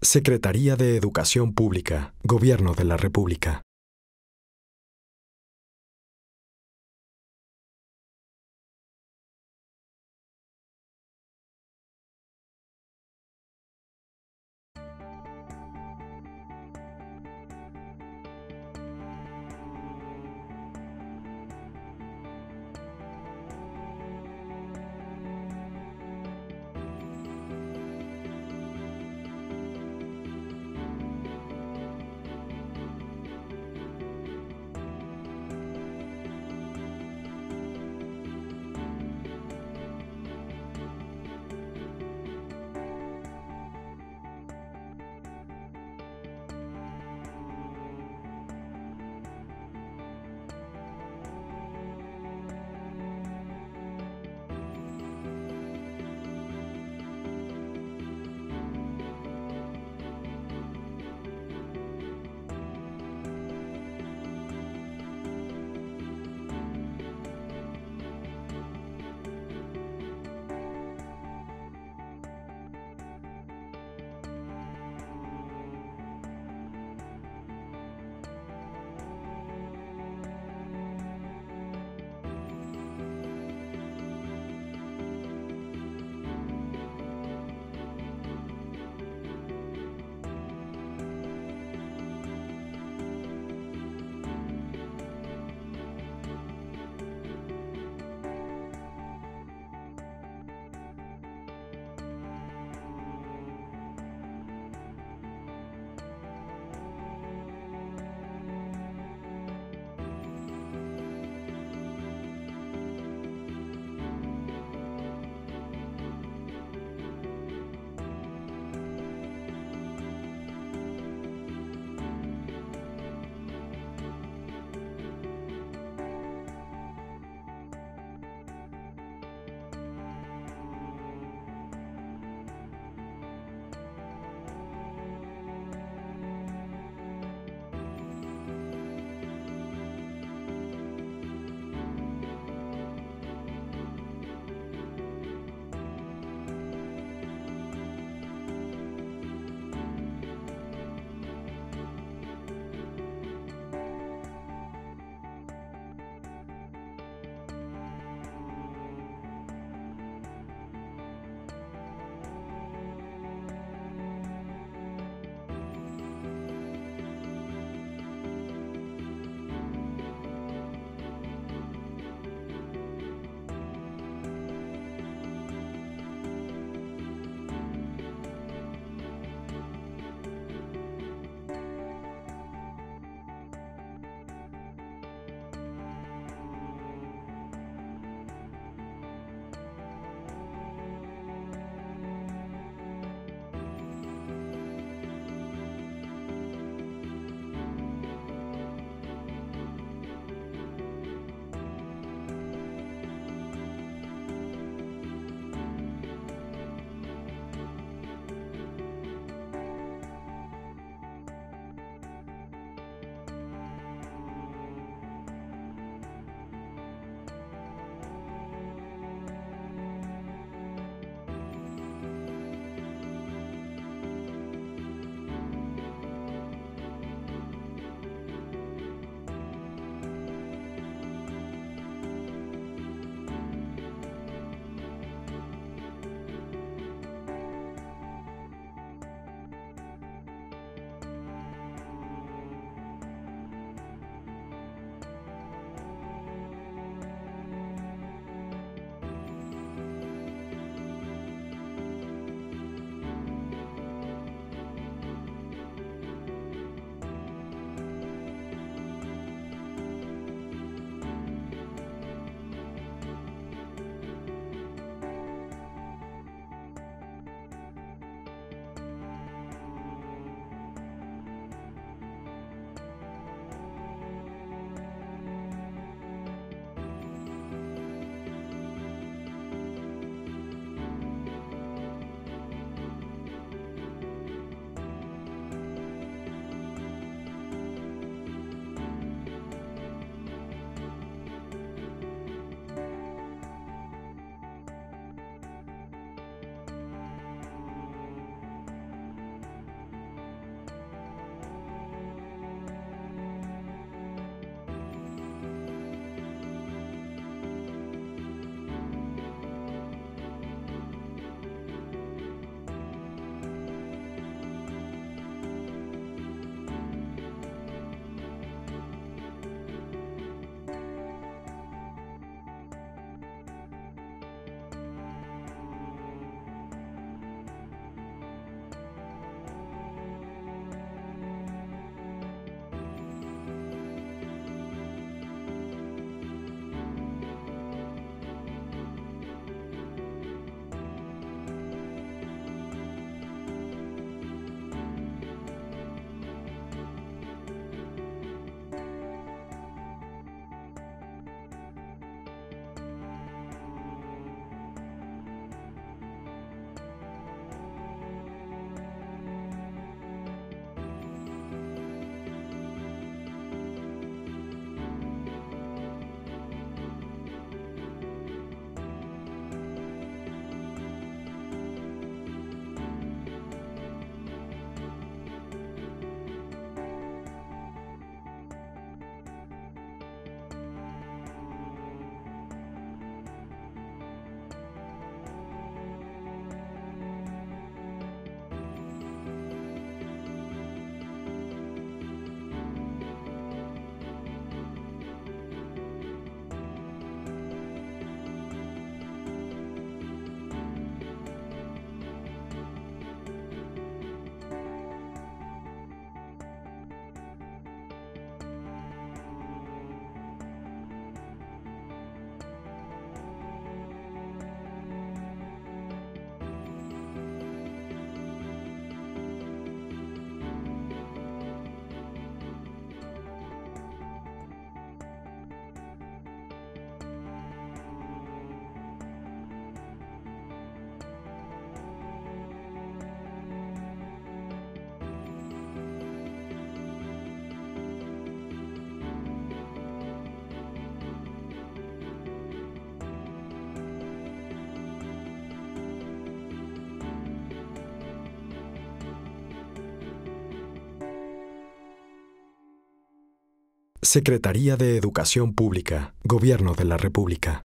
Secretaría de Educación Pública, Gobierno de la República. Secretaría de Educación Pública, Gobierno de la República.